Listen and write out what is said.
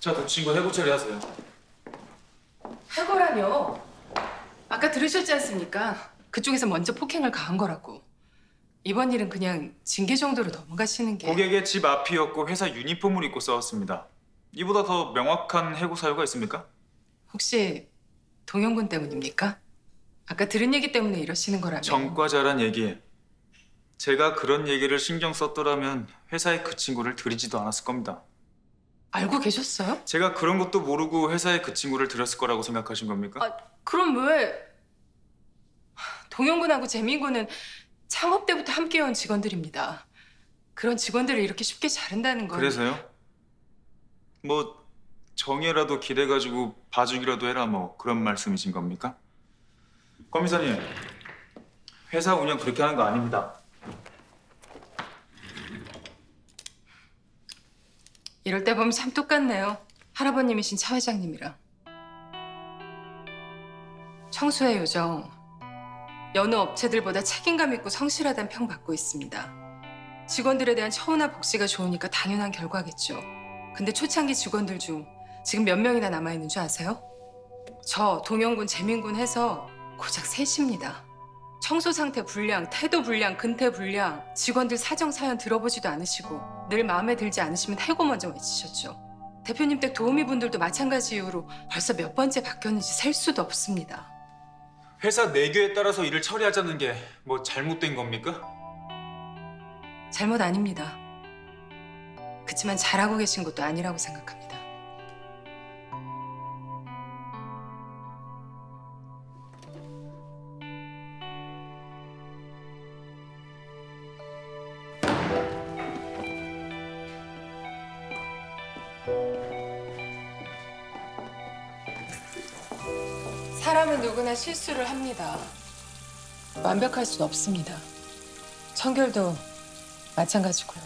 자, 그 친구 해고 처리하세요. 해고라뇨. 아까 들으셨지 않습니까? 그쪽에서 먼저 폭행을 가한 거라고. 이번 일은 그냥 징계 정도로 넘어가시는 게 고객의 집 앞이었고 회사 유니폼을 입고 싸웠습니다. 이보다 더 명확한 해고 사유가 있습니까? 혹시 동영군 때문입니까? 아까 들은 얘기 때문에 이러시는 거라면 전과자란 얘기. 제가 그런 얘기를 신경 썼더라면 회사에 그 친구를 들이지도 않았을 겁니다. 알고 계셨어요? 제가 그런 것도 모르고 회사에 그 친구를 들였을 거라고 생각하신 겁니까? 아, 그럼 왜 동영군하고 재민군은 창업 때부터 함께해온 직원들입니다. 그런 직원들을 이렇게 쉽게 자른다는 건 그래서요? 뭐 정예라도 기대가지고 봐주기라도 해라 뭐 그런 말씀이신 겁니까? 검이사님 회사 운영 그렇게 하는 거 아닙니다. 이럴 때 보면 참 똑같네요. 할아버님이신 차 회장님이랑. 청소의 요정. 여느 업체들보다 책임감 있고 성실하다는 평 받고 있습니다. 직원들에 대한 처우나 복지가 좋으니까 당연한 결과겠죠. 근데 초창기 직원들 중 지금 몇 명이나 남아있는 줄 아세요? 저, 동영군, 재민군 해서 고작 셋입니다. 청소 상태 불량, 태도 불량, 근태 불량, 직원들 사정 사연 들어보지도 않으시고 늘 마음에 들지 않으시면 해고 먼저 외치셨죠. 대표님 댁 도우미 분들도 마찬가지 이유로 벌써 몇 번째 바뀌었는지 셀 수도 없습니다. 회사 내규에 따라서 일을 처리하자는 게 뭐 잘못된 겁니까? 잘못 아닙니다. 그치만 잘하고 계신 것도 아니라고 생각합니다. 사람은 누구나 실수를 합니다. 완벽할 순 없습니다. 청결도 마찬가지고요.